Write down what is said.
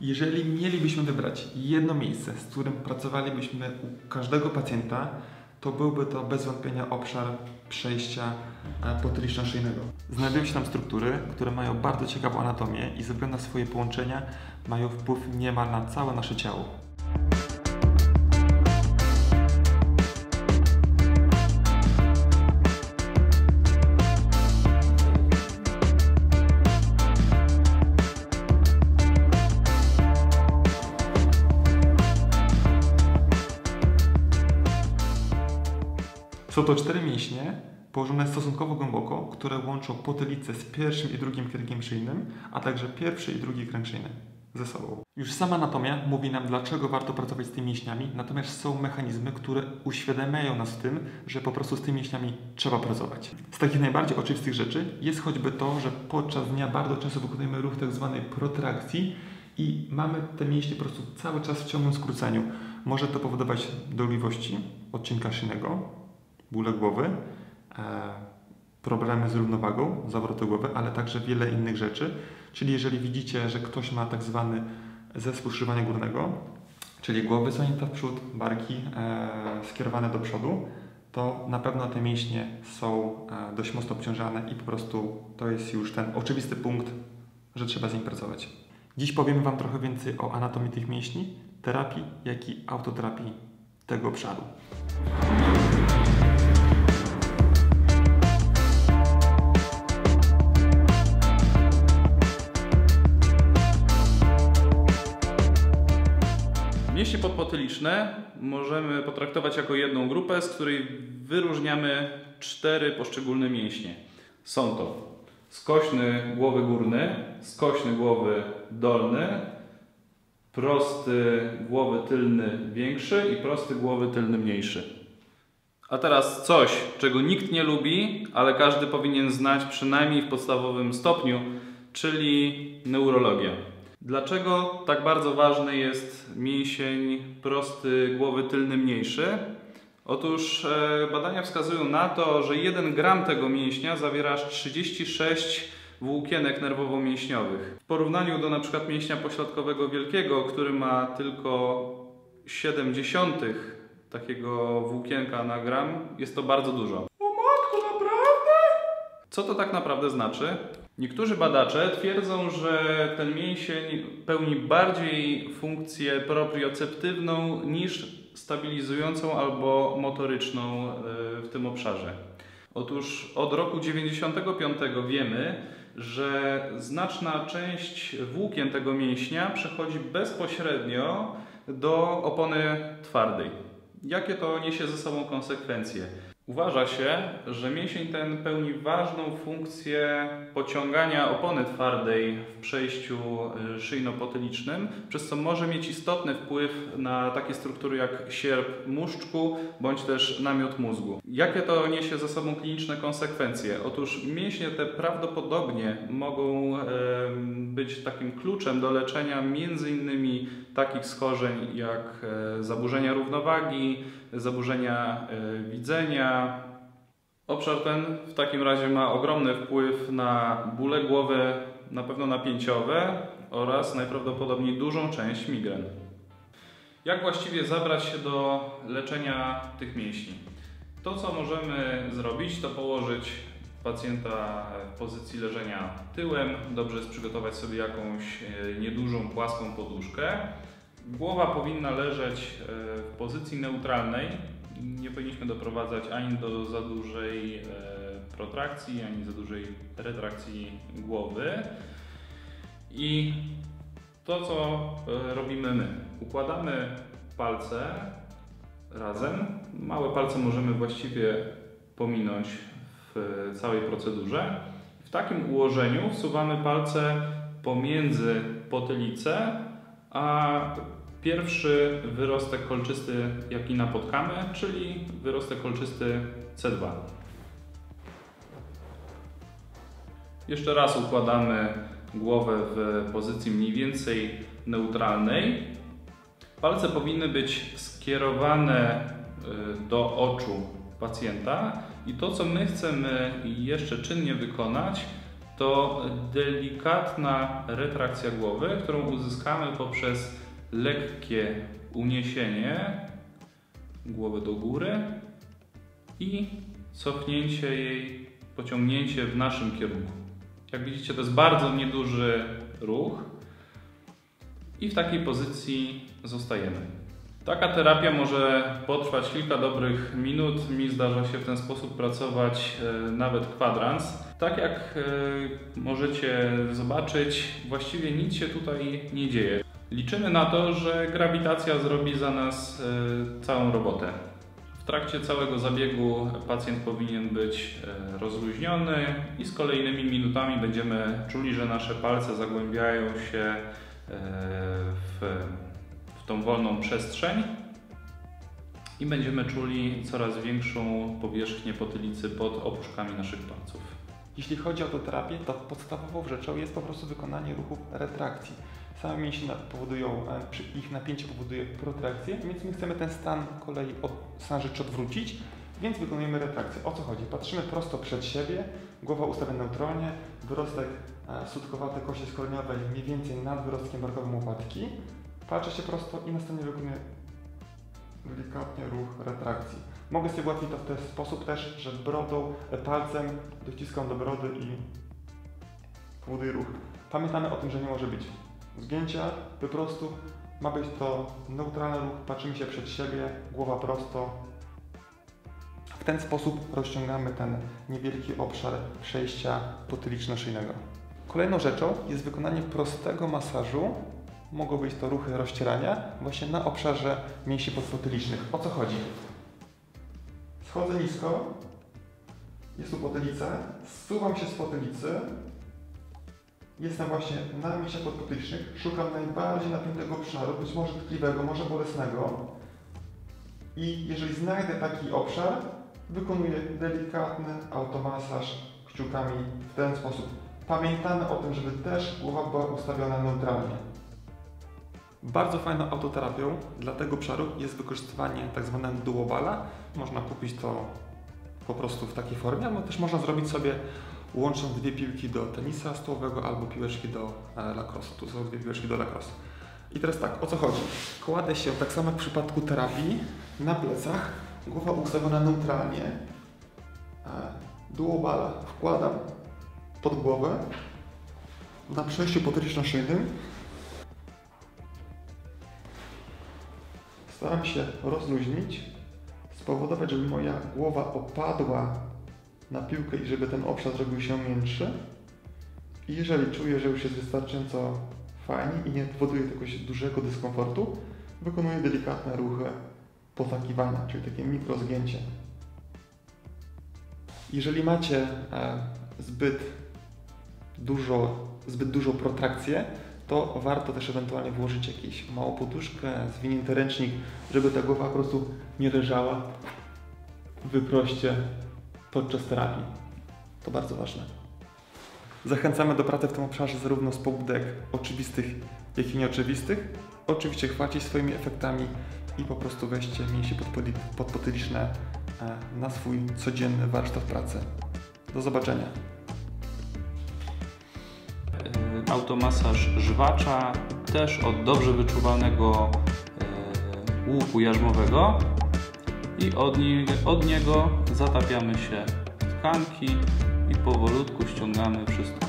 Jeżeli mielibyśmy wybrać jedno miejsce, z którym pracowalibyśmy u każdego pacjenta, to byłby to bez wątpienia obszar przejścia e, potyliczno-szyjnego. Znajdują się tam struktury, które mają bardzo ciekawą anatomię i na swoje połączenia mają wpływ niemal na całe nasze ciało. Są to cztery mięśnie położone stosunkowo głęboko, które łączą potylicę z pierwszym i drugim kręgiem szyjnym, a także pierwszy i drugi kręg szyjny ze sobą. Już sama anatomia mówi nam, dlaczego warto pracować z tymi mięśniami, natomiast są mechanizmy, które uświadamiają nas w tym, że po prostu z tymi mięśniami trzeba pracować. Z takich najbardziej oczywistych rzeczy jest choćby to, że podczas dnia bardzo często wykonujemy ruch tak zwanej protrakcji i mamy te mięśnie po prostu cały czas w ciągłym skróceniu. Może to powodować dolegliwości odcinka szyjnego, bóle głowy, e, problemy z równowagą, zawroty głowy, ale także wiele innych rzeczy. Czyli jeżeli widzicie, że ktoś ma tak zwany zespół skrzyżowania górnego, czyli głowy zajęta w przód, barki e, skierowane do przodu, to na pewno te mięśnie są e, dość mocno obciążane i po prostu to jest już ten oczywisty punkt, że trzeba z nim pracować. Dziś powiemy Wam trochę więcej o anatomii tych mięśni, terapii, jak i autoterapii tego obszaru. Mięśnie podpotyliczne możemy potraktować jako jedną grupę, z której wyróżniamy cztery poszczególne mięśnie. Są to skośny głowy górny, skośny głowy dolny, prosty głowy tylny większy i prosty głowy tylny mniejszy. A teraz coś, czego nikt nie lubi, ale każdy powinien znać przynajmniej w podstawowym stopniu, czyli neurologia. Dlaczego tak bardzo ważny jest mięsień prosty głowy tylny mniejszy? Otóż e, badania wskazują na to, że 1 gram tego mięśnia zawiera aż 36 włókienek nerwowo-mięśniowych. W porównaniu do np. mięśnia pośladkowego wielkiego, który ma tylko 0,7 takiego włókienka na gram, jest to bardzo dużo. O matko, naprawdę? Co to tak naprawdę znaczy? Niektórzy badacze twierdzą, że ten mięsień pełni bardziej funkcję proprioceptywną niż stabilizującą albo motoryczną e, w tym obszarze. Otóż od roku 95 wiemy, że znaczna część włókien tego mięśnia przechodzi bezpośrednio do opony twardej. Jakie to niesie ze sobą konsekwencje? Uważa się, że mięsień ten pełni ważną funkcję pociągania opony twardej w przejściu y, szyjno-potylicznym, przez co może mieć istotny wpływ na takie struktury jak sierp muszczku bądź też namiot mózgu. Jakie to niesie ze sobą kliniczne konsekwencje? Otóż mięśnie te prawdopodobnie mogą być takim kluczem do leczenia innymi takich schorzeń jak e, zaburzenia równowagi, zaburzenia e, widzenia. Obszar ten w takim razie ma ogromny wpływ na bóle głowy, na pewno napięciowe oraz najprawdopodobniej dużą część migren. Jak właściwie zabrać się do leczenia tych mięśni? To, co możemy zrobić, to położyć pacjenta w pozycji leżenia tyłem. Dobrze jest przygotować sobie jakąś e, niedużą, płaską poduszkę. Głowa powinna leżeć e, w pozycji neutralnej. Nie powinniśmy doprowadzać ani do za dużej e, protrakcji, ani za dużej retrakcji głowy. I to, co e, robimy my, układamy palce razem. Małe palce możemy właściwie pominąć w całej procedurze. W takim ułożeniu wsuwamy palce pomiędzy potylicę a Pierwszy wyrostek kolczysty, jaki napotkamy, czyli wyrostek kolczysty C2. Jeszcze raz układamy głowę w pozycji mniej więcej neutralnej. Palce powinny być skierowane y, do oczu pacjenta i to, co my chcemy jeszcze czynnie wykonać, to delikatna retrakcja głowy, którą uzyskamy poprzez lekkie uniesienie głowy do góry i cofnięcie jej, pociągnięcie w naszym kierunku. Jak widzicie, to jest bardzo nieduży ruch i w takiej pozycji zostajemy. Taka terapia może potrwać kilka dobrych minut. Mi zdarza się w ten sposób pracować e, nawet kwadrans. Tak jak e, możecie zobaczyć, właściwie nic się tutaj nie dzieje. Liczymy na to, że grawitacja zrobi za nas e, całą robotę. W trakcie całego zabiegu pacjent powinien być rozluźniony i z kolejnymi minutami będziemy czuli, że nasze palce zagłębiają się w tą wolną przestrzeń i będziemy czuli coraz większą powierzchnię potylicy pod opuszkami naszych palców. Jeśli chodzi o tę terapię, to podstawową rzeczą jest po prostu wykonanie ruchów retrakcji. Same mięśnie powodują, e, ich napięcie powoduje protrakcję, więc my chcemy ten stan kolei, stan rzeczy odwrócić, więc wykonujemy retrakcję. O co chodzi? Patrzymy prosto przed siebie, głowa ustawiona neutralnie, wyrostek e, sutkowaty kości skoroniowej mniej więcej nad wyrostkiem barkowym łopatki, Patrzę się prosto i następnie wykonuję delikatnie ruch retrakcji. Mogę sobie ułatwić to w ten sposób też, że brodą, e, palcem dociskam do brody i powoduję ruch. Pamiętamy o tym, że nie może być zgięcia, po prostu ma być to neutralny ruch, patrzymy się przed siebie, głowa prosto. W ten sposób rozciągamy ten niewielki obszar przejścia potyliczno-szyjnego. Kolejną rzeczą jest wykonanie prostego masażu mogą być to ruchy rozcierania właśnie na obszarze mięśni podpotylicznych. O co chodzi? Schodzę nisko, jest tu potylica, zsuwam się z potylicy, jestem właśnie na mięśniach podpotylicznych, szukam najbardziej napiętego obszaru, być może tkliwego, może bolesnego i jeżeli znajdę taki obszar, wykonuję delikatny automasaż kciukami w ten sposób. Pamiętamy o tym, żeby też głowa była ustawiona neutralnie. Bardzo fajną autoterapią dla tego obszaru jest wykorzystywanie tak zwanego duobala. Można kupić to po prostu w takiej formie, albo też można zrobić sobie łącząc dwie piłki do tenisa stołowego albo piłeczki do e, lacrosse. Tu są dwie piłeczki do lacrosse. I teraz tak, o co chodzi? Kładę się, tak samo jak w przypadku terapii, na plecach, głowa ustawiona neutralnie. E, duobala wkładam pod głowę na przejściu potyczno-szyjnym Staram się rozluźnić, spowodować, żeby moja głowa opadła na piłkę i żeby ten obszar zrobił się miększy. I jeżeli czuję, że już jest wystarczająco fajnie i nie powoduje jakiegoś dużego dyskomfortu, wykonuję delikatne ruchy potakiwania, czyli takie mikrozgięcie. Jeżeli macie e, zbyt dużo, zbyt dużą protrakcję, to warto też ewentualnie włożyć jakąś małą poduszkę, zwinięty ręcznik, żeby ta głowa po prostu nie leżała wyproście podczas terapii. To bardzo ważne. Zachęcamy do pracy w tym obszarze zarówno z pobudek oczywistych, jak i nieoczywistych. Oczywiście chwacić swoimi efektami i po prostu weźcie mięśnie podpotyliczne e, na swój codzienny warsztat pracy. Do zobaczenia. automasaż żwacza, też od dobrze wyczuwalnego e, łuku jarzmowego i od, nie, od niego zatapiamy się tkanki i powolutku ściągamy wszystko